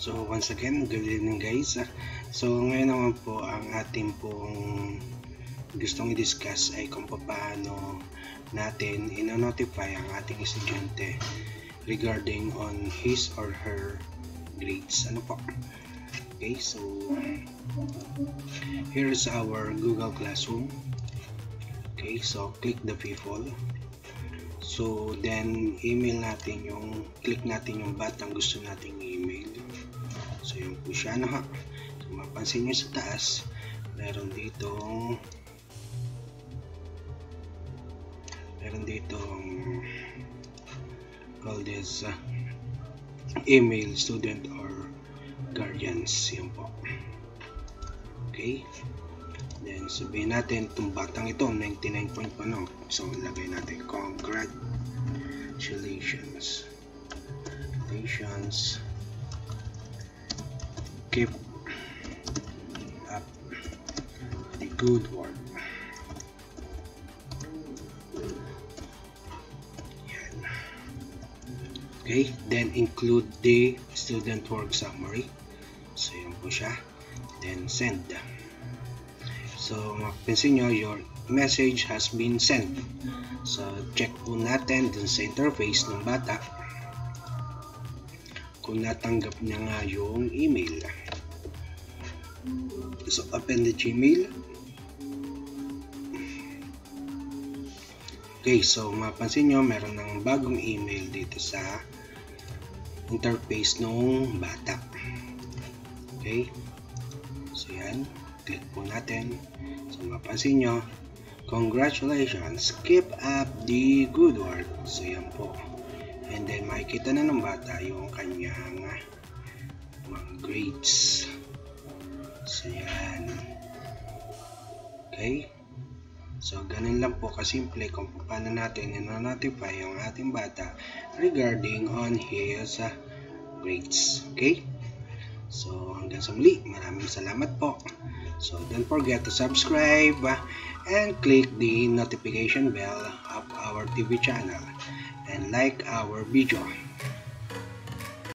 So once again, good evening guys. So ngayon naman po ang ating pong gustong i-discuss ay kung paano natin ino-notify ang ating estudyante regarding on his or her grades. Ano po? Okay, so here is our Google Classroom. Okay, so click the people. So then email natin yung click natin yung batang gusto nating email. So yun po siya na. So mapansin nyo sa taas, meron dito meron dito call this uh, email student or guardians yun po. Okay? Then sabihin natin itong batang ito 99 point pa no? So lagay natin congratulations. Congratulations keep up the good work okay then include the student work summary. So yun po siya. Then send. So mapapansin nyo your message has been sent. So check po natin dun sa interface ng bata kung natanggap niya nga yung email. So open the gmail okay so mapansin nyo meron ng bagong email dito sa interface ng bata. Okay? So yan. Click po natin. So mapansin nyo congratulations. Keep up the good work. So yan po and then makikita na ng bata yung kanyang mga grades. So yan. Okay? So ganun lang po kasimple kung paano natin ino-notify yung ating bata regarding on his uh, grades. Okay? So hanggang sa muli. Maraming salamat po. So don't forget to subscribe uh, and click the notification bell of our TV channel and like our video.